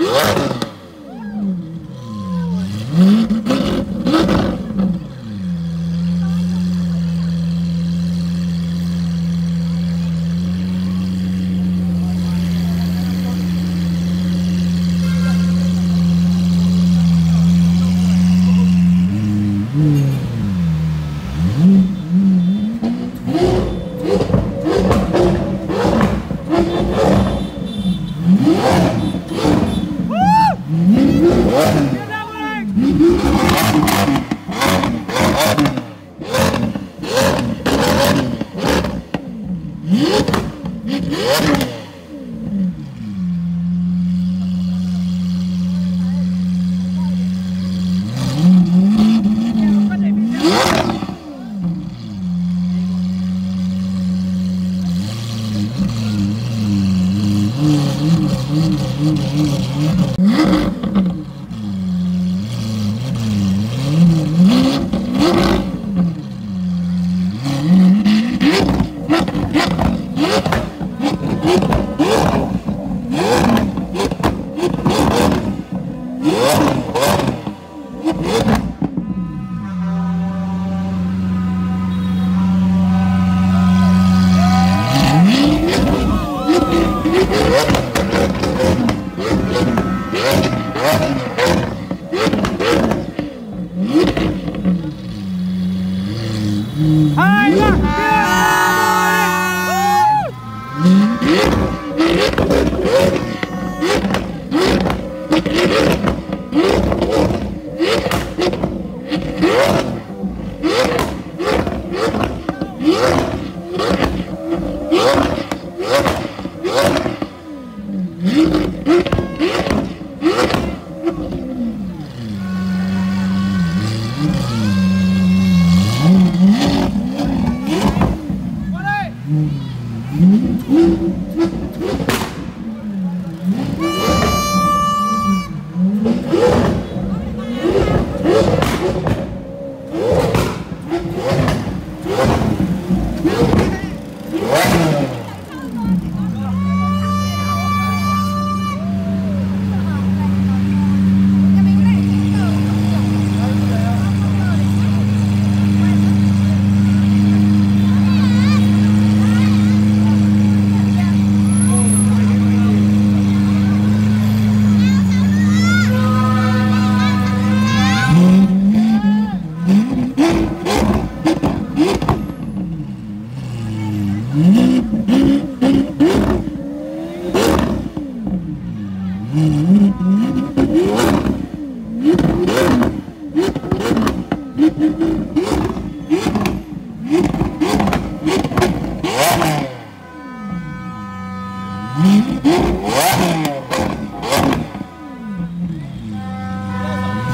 Whoa! Mm-hmm.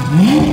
Mm-hmm.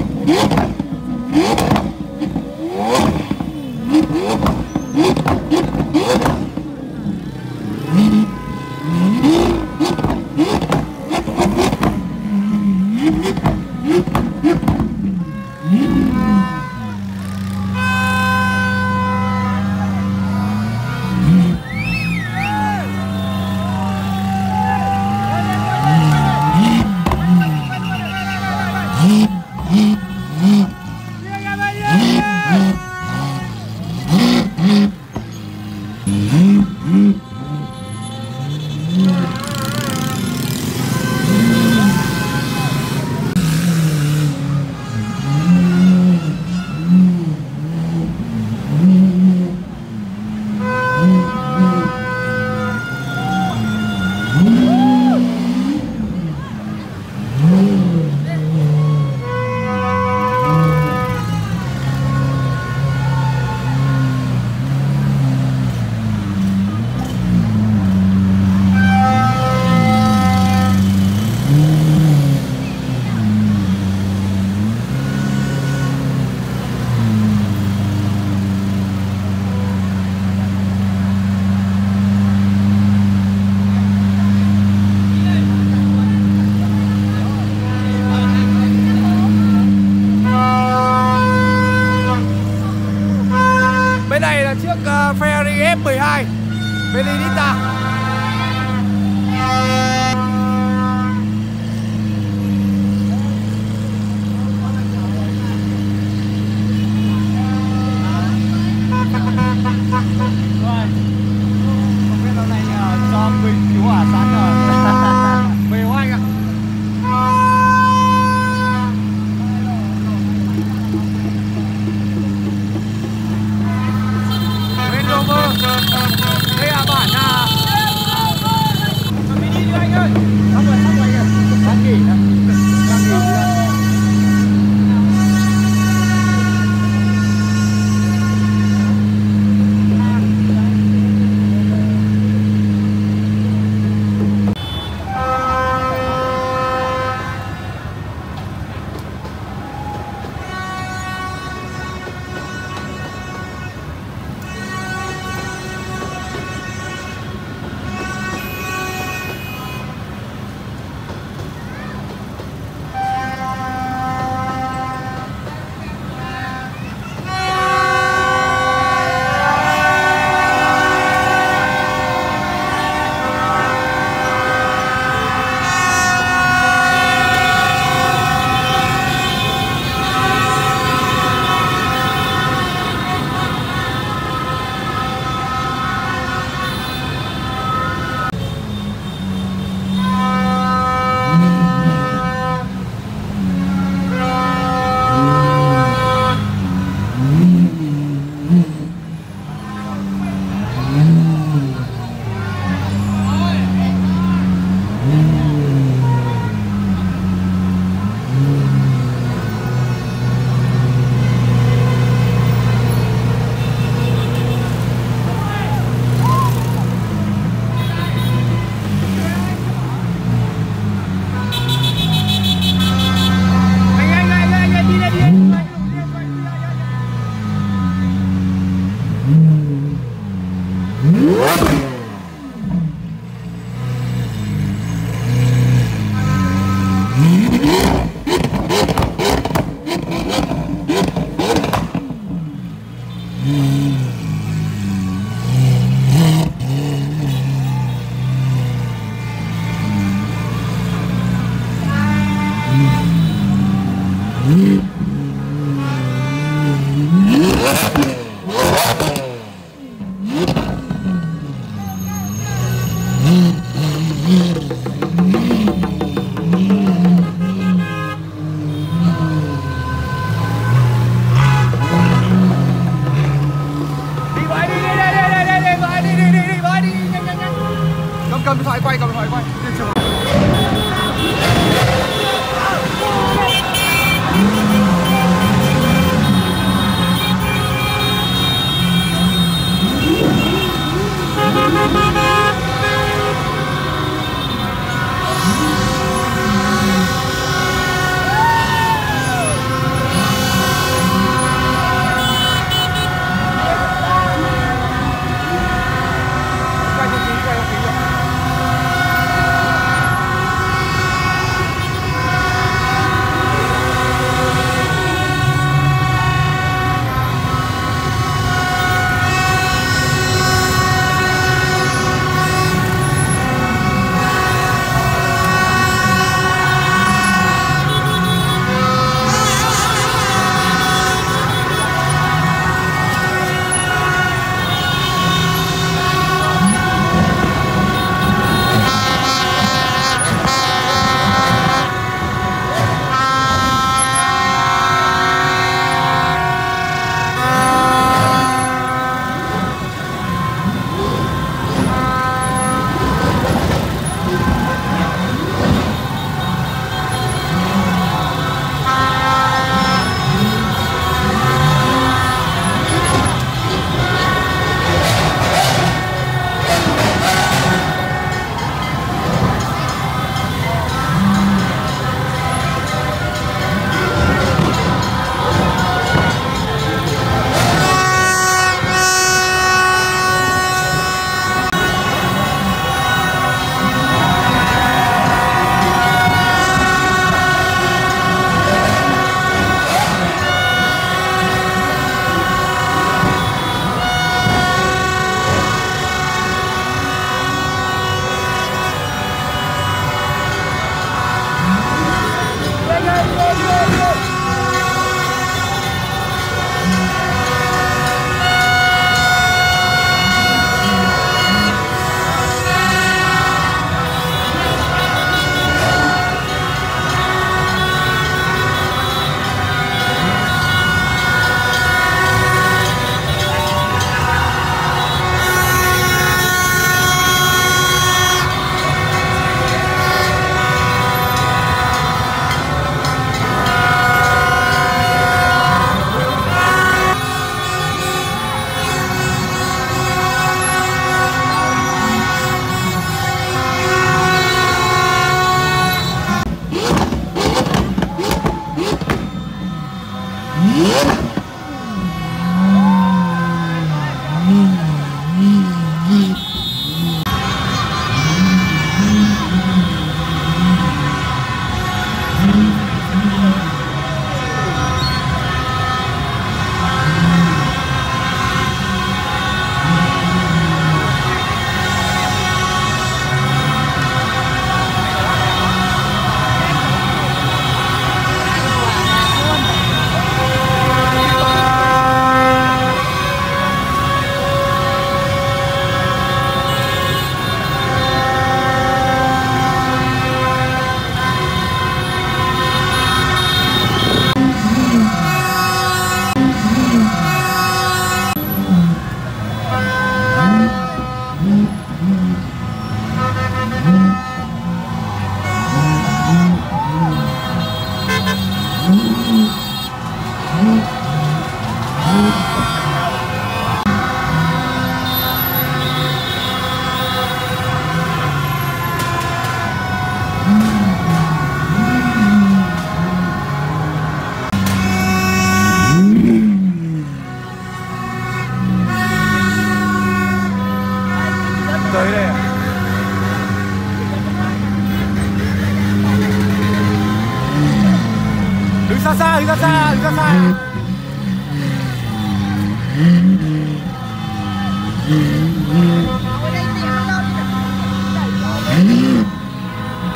Bây giờ.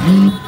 Mm-hmm.